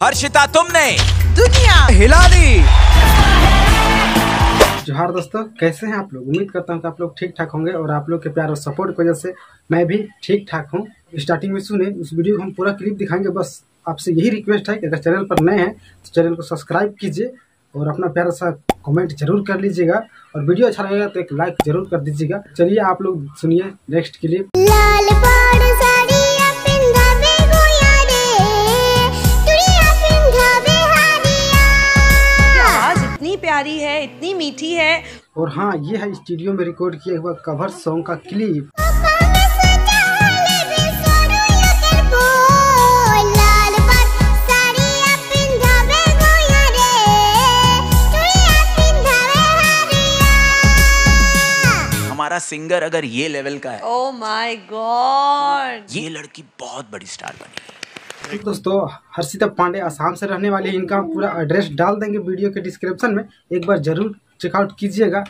हर्षिता तुमने दुनिया। हिला दी। जोहार दोस्तों कैसे हैं आप लोग? उम्मीद करता हूँ कि आप लोग ठीक ठाक होंगे और आप लोग के प्यार और सपोर्ट की वजह से मैं भी ठीक ठाक हूँ। स्टार्टिंग में सुने उस वीडियो को हम पूरा क्लिप दिखाएँगे। बस आपसे यही रिक्वेस्ट है कि अगर चैनल पर नए हैं तो चैनल को सब्सक्राइब कीजिए और अपना प्यारा सा कमेंट ज़रूर कर लीजिएगा। और वीडियो अच्छा लगेगा तो एक लाइक ज़रूर कर दीजिएगा। चलिए आप लोग सुनिए नेक्स्ट क्लिप इतनी प्यारी है इतनी मीठी है। और हाँ ये है स्टूडियो में रिकॉर्ड किया हुआ कवर सॉन्ग का क्लिप। हमारा सिंगर अगर ये लेवल का है ओ माय गॉड ये लड़की बहुत बड़ी स्टार बनी। तो दोस्तों, हर्षिता पांडे आसाम से रहने वाली इनका पूरा एड्रेस डाल देंगे वीडियो के डिस्क्रिप्शन में। एक बार ज़रूर चेकआउट कीजिएगा।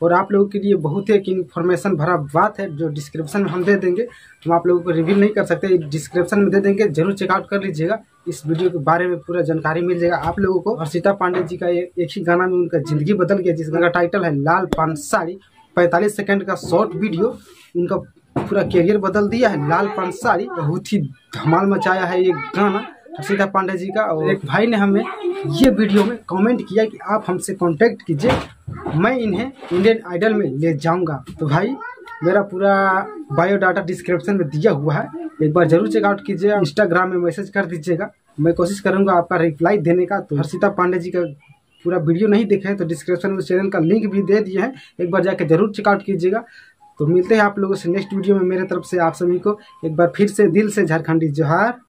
और आप लोगों के लिए बहुत ही एक इन्फॉर्मेशन भरा बात है, जो डिस्क्रिप्शन में हम दे देंगे। हम आप लोगों को रिवील नहीं कर सकते डिस्क्रिप्शन में दे देंगे। ज़रूर चेकआउट कर लीजिएगा। इस वीडियो के बारे में पूरा जानकारी मिल जाएगा आप लोगों को। हर्षिता पांडे जी का एक ही गाना में उनका ज़िंदगी बदल गया, जिसका टाइटल है लाल पान साड़ी पैंतालीस सेकेंड का शॉर्ट वीडियो उनका पूरा करियर बदल दिया है। लाल पान साड़ी बहुत ही धमाल मचाया है ये गाना, हर्षिता पांडे जी का। और एक भाई ने हमें ये वीडियो में कमेंट किया कि आप हमसे कांटेक्ट कीजिए, मैं इन्हें इंडियन आइडल में ले जाऊँगा। तो भाई, मेरा पूरा बायोडाटा डिस्क्रिप्शन में दिया हुआ है। एक बार ज़रूर चेकआउट कीजिए इंस्टाग्राम में मैसेज कर दीजिएगा। मैं कोशिश करूँगा आपका रिप्लाई देने का। तो हर्षिता पांडे जी का पूरा वीडियो नहीं देखे हैं तो डिस्क्रिप्शन में चैनल का लिंक भी दे दिए हैं। एक बार जाके ज़रूर चेकआउट कीजिएगा। तो मिलते हैं आप लोगों से नेक्स्ट वीडियो में मेरे तरफ़ से आप सभी को। एक बार फिर से दिल से झारखंडी जोहार।